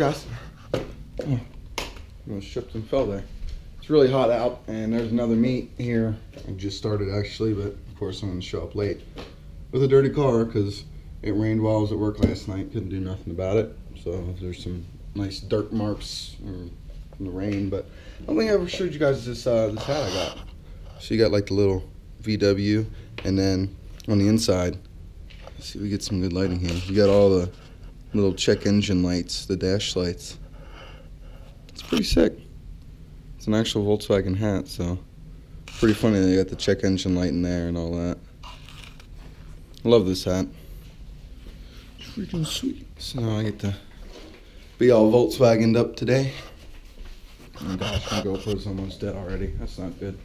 guys? Almost tripped and fell there. It's really hot out, and there's another meet here. I just started actually, but of course I'm gonna show up late with a dirty car because it rained while I was at work last night. Couldn't do nothing about it. So there's some nice dirt marks from the rain. But I don't think I ever showed you guys this uh, this hat I got. So you got like the little VW, and then on the inside, let's see if we get some good lighting here. You got all the little check engine lights, the dash lights. It's pretty sick. It's an actual Volkswagen hat, so pretty funny they got the check engine light in there and all that. I love this hat. Freaking sweet. So now I get to be all Volkswagened up today. Oh my gosh, my GoPro's almost dead already. That's not good.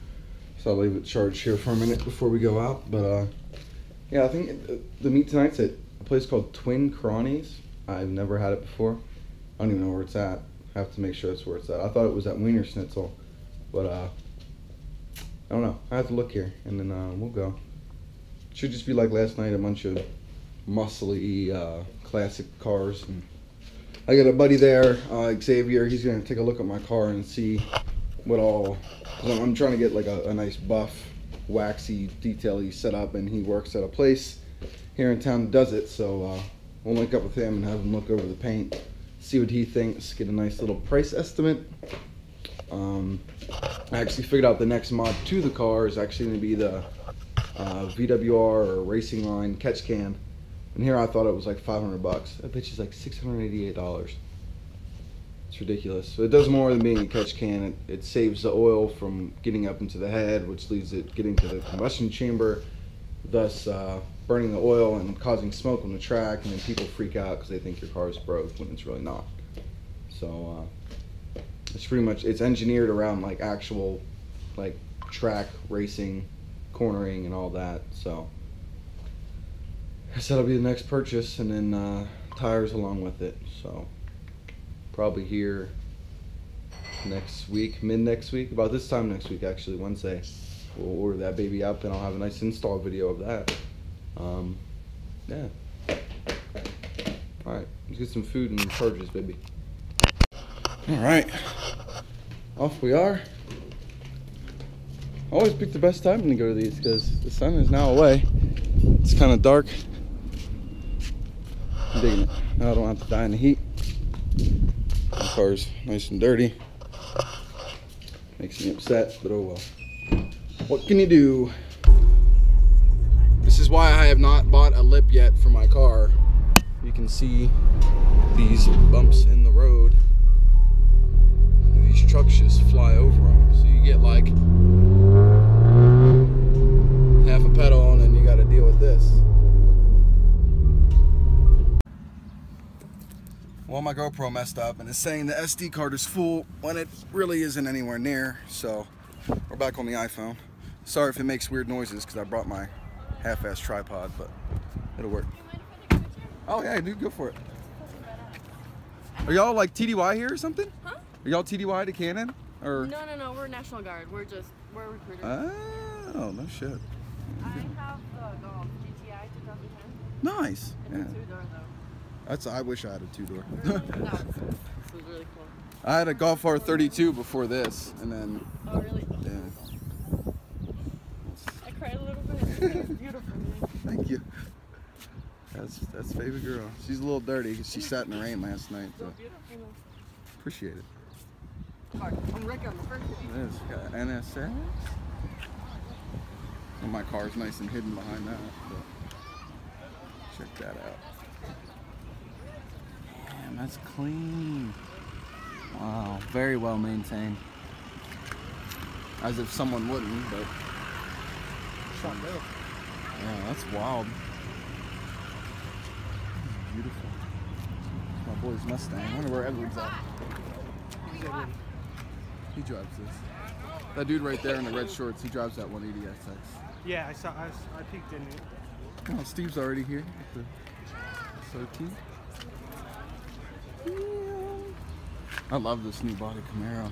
So I'll leave it charged here for a minute before we go out. But uh, yeah, I think the meet tonight's at a place called Twin Cronies. I've never had it before. I don't even know where it's at. Have to make sure it's where it's at. I thought it was at Wiener Schnitzel, but uh, I don't know. I have to look here, and then uh, we'll go. Should just be like last night, a bunch of muscly uh, classic cars. And I got a buddy there, uh, Xavier. He's gonna take a look at my car and see what all. i I'm, trying to get like a, a nice buff, waxy, detaily setup, and he works at a place here in town that does it. So uh, we'll link up with him and have him look over the paint, see what he thinks, get a nice little price estimate. Um, I actually figured out the next mod to the car is actually going to be the uh, VWR or Racing Line catch can. And here I thought it was like 500 bucks. That bitch is like $688. It's ridiculous. So it does more than being a catch can. It, it saves the oil from getting up into the head, which leaves it getting to the combustion chamber, thus uh, burning the oil and causing smoke on the track. And then people freak out because they think your car is broke when it's really not. So uh, it's pretty much it's engineered around like actual like track racing, cornering, and all that. So I that'll be the next purchase, and then uh, tires along with it. So probably here next week, mid next week, about this time next week, actually Wednesday. We'll order that baby up, and I'll have a nice install video of that. Um, yeah. All right, let's get some food and charges, baby. All right, off we are. I always pick the best time to go to these because the sun is now away. It's kind of dark. I'm digging it. Now I don't have to die in the heat. The car's nice and dirty. Makes me upset, but oh well. What can you do? Why I have not bought a lip yet for my car. You can see these bumps in the road. These trucks just fly over them. So you get like half a pedal and then you got to deal with this. Well, my GoPro messed up and it's saying the SD card is full when it really isn't anywhere near. So we're back on the iPhone. Sorry if it makes weird noises because I brought my half-ass tripod, but it'll work. Oh yeah, dude, go for it. Are y'all like TDY here or something? Huh? Are y'all TDY to Cannon? Or No, no, no. We're National Guard. We're just we're recruiters. Oh, no shit. I have the Golf GTI 2010. Nice. It's Yeah. a two door though. That's I wish I had a two door. no, this was really cool. I had a Golf R32 before this, and then Oh really? yeah. I cried a little bit. It's beautiful. man. Thank you. That's that's baby girl. She's a little dirty 'cause she sat in the rain last night, So appreciate it. I'm Rick the first seat. It is got NSX. My car's nice and hidden behind that, but check that out. Damn, that's clean. Wow, very well maintained. As if someone wouldn't, but yeah, that's wild. Beautiful. My boy's Mustang. I wonder where Edward's at. He drives this. That dude right there in the red shorts, he drives that 180 SX. Yeah, I saw. I peeked in it. Oh, Steve's already here with the SOT. I love this new body Camaro.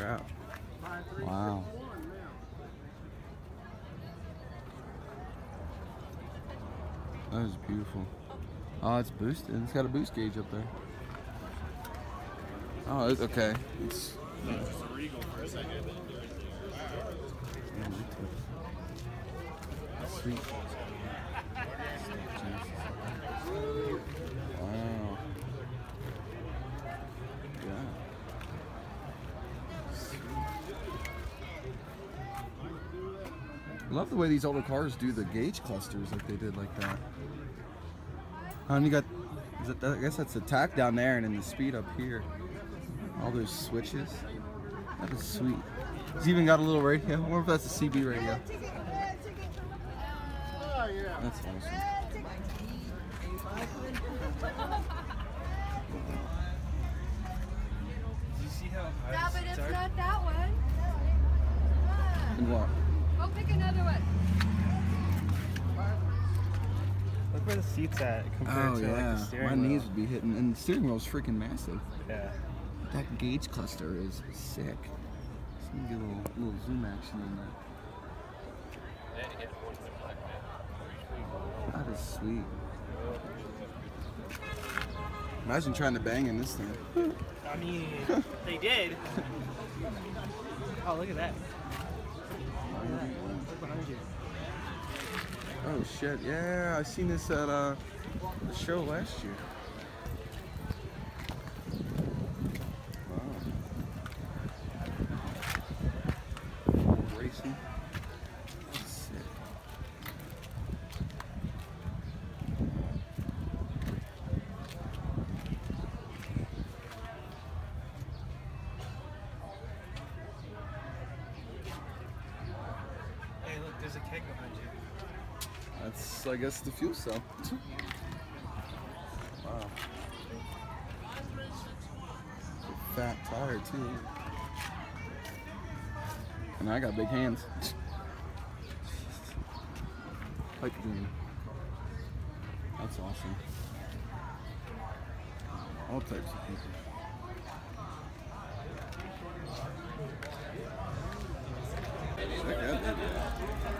Crap. Wow. That is beautiful. Oh, it's boosted. It's got a boost gauge up there. Oh, it's okay. It's Sweet. Wow. Yeah. I love the way these older cars do the gauge clusters like they did like that. And you got, I guess that's the tach down there and then the speed up here. All those switches. That is sweet. It's even got a little radio. I wonder if that's a CB radio. That's awesome. Did you see how high Yeah, but it's not that one. And what? Go pick another one. Look where the seats at compared Oh to like the steering my wheel. knees would be hitting, and the steering wheel's freaking massive. Yeah. That gauge cluster is sick. Just need to get a little, little zoom action on that. That is sweet. Imagine trying to bang in this thing. I mean, they did. Oh, look at that. Behind you. Oh shit, yeah, I seen this at uh, the show last year. Wow. Racing. Sick. Hey, look, there's a keg behind you. That's, I guess, the fuel cell. wow. Fat tire, too. And I got big hands. Pipe dream. That's awesome. All types of people. Check that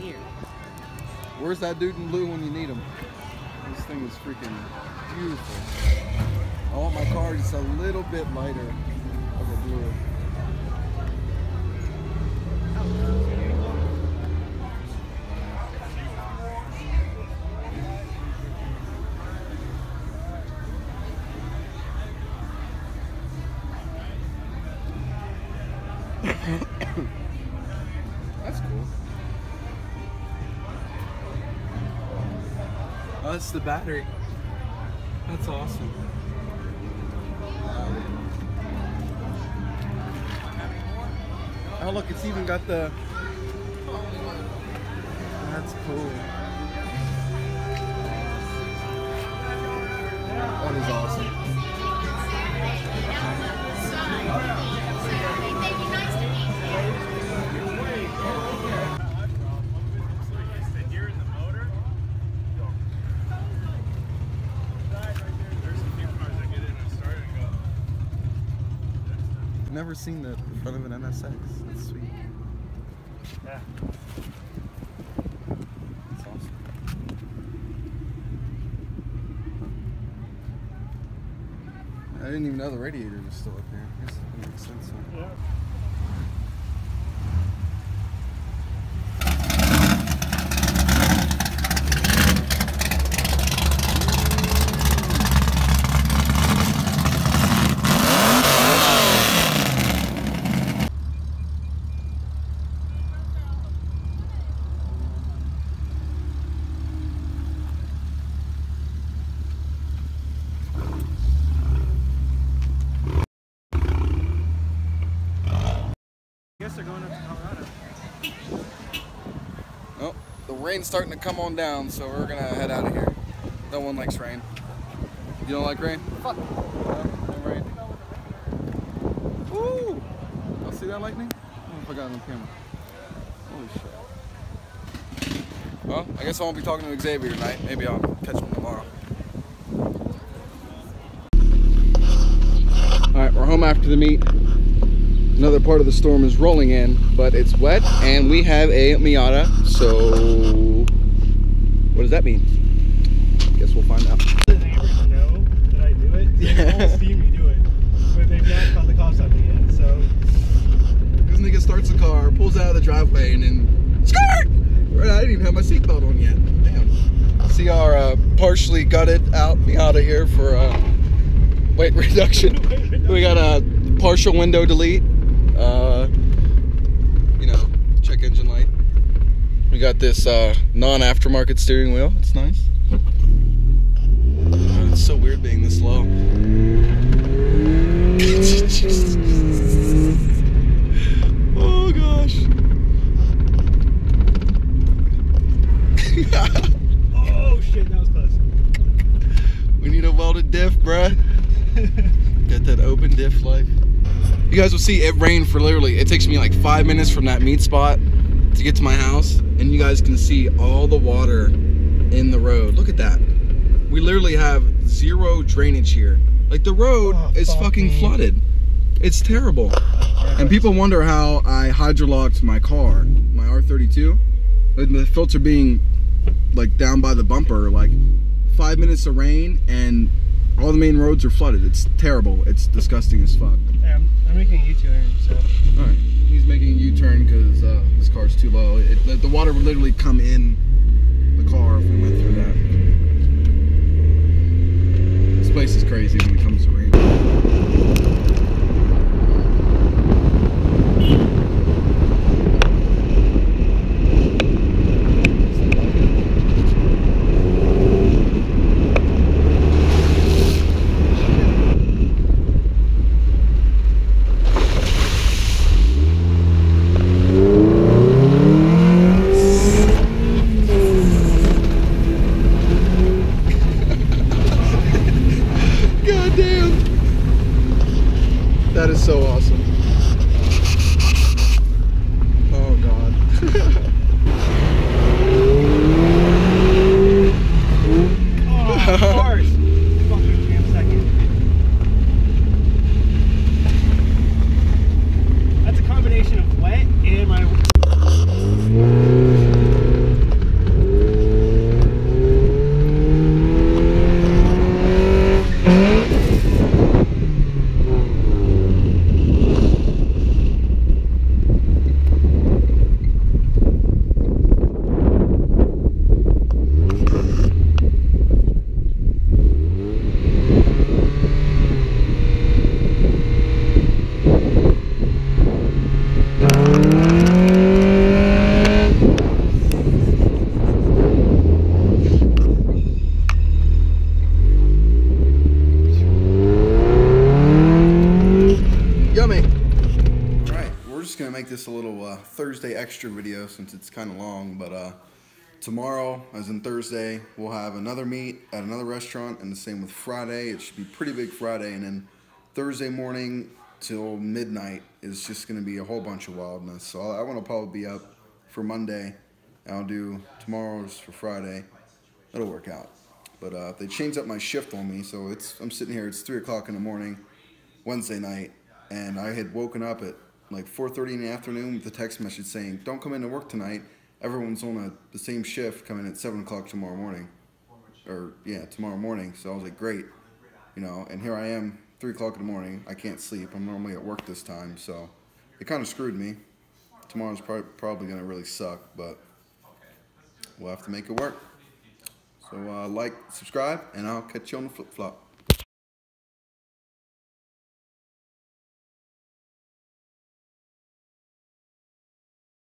Here. Where's that dude in blue when you need him? This thing is freaking beautiful. I want my car just a little bit lighter of a blue. The battery. That's awesome. Oh, look, it's even got the. That's cool. That is awesome. I've never seen the front of an NSX. That's sweet. Yeah. That's awesome. I didn't even know the radiator was still up here. I guess that makes sense. huh? Yeah. Rain's starting to come on down, so we're gonna head out of here. No one likes rain. You don't like rain? Fuck. No, rain. Woo! Y'all see that lightning? I don't know if I got it on camera. Holy shit. Well, I guess I won't be talking to Xavier tonight. Maybe I'll catch him tomorrow. All right, we're home after the meet. Another part of the storm is rolling in, but it's wet, and we have a Miata. So, what does that mean? Guess we'll find out. The neighbors know that I do it. They Yeah. all see me do it, but they've not called the cops on me yet. So This nigga starts the car, pulls out of the driveway, and then skirt. Right, I didn't even have my seatbelt on yet. Damn. See our uh, partially gutted out Miata here for uh, weight reduction. we got a partial window delete. Uh, you know, check engine light. We got this uh, non-aftermarket steering wheel. It's nice. Oh, it's so weird being this low. oh gosh. oh shit, that was close. we need a welded diff, bruh. Got that open diff life. You guys will see it rained for literally, it takes me like five minutes from that meet spot to get to my house, and you guys can see all the water in the road. Look at that. We literally have zero drainage here. Like the road Oh, is fuck fucking me. flooded. It's terrible. And people wonder how I hydrolocked my car, my R32. With the filter being like down by the bumper, like five minutes of rain and all the main roads are flooded. It's terrible. It's disgusting as fuck. Hey, I'm, I'm making a U-turn, so All right, he's making a U-turn because uh, his car's too low. It, the, the water would literally come in the car if we went through that. This place is crazy when it comes to rain. God damn. That is so awesome. Oh god. oh, of course. Fucking damn second. That's a combination of wet and my. Yummy. All right, we're just gonna make this a little uh, Thursday extra video since it's kind of long. But uh, tomorrow, as in Thursday, we'll have another meet at another restaurant, and the same with Friday. It should be pretty big Friday, and then Thursday morning till midnight is just gonna be a whole bunch of wildness. So I, I want to probably be up for Monday. I'll do tomorrow's for Friday. It'll work out. But uh, they changed up my shift on me, so it's I'm sitting here. It's three o'clock in the morning. Wednesday night, and I had woken up at like 4:30 in the afternoon with a text message saying, "Don't come into work tonight. Everyone's on a, the same shift coming at seven o'clock tomorrow morning." Or yeah, tomorrow morning. So I was like, "Great," you know. And here I am, three o'clock in the morning. I can't sleep. I'm normally at work this time, so it kind of screwed me. Tomorrow's prob- probably gonna really suck, but we'll have to make it work. So uh, like, subscribe, and I'll catch you on the flip flop.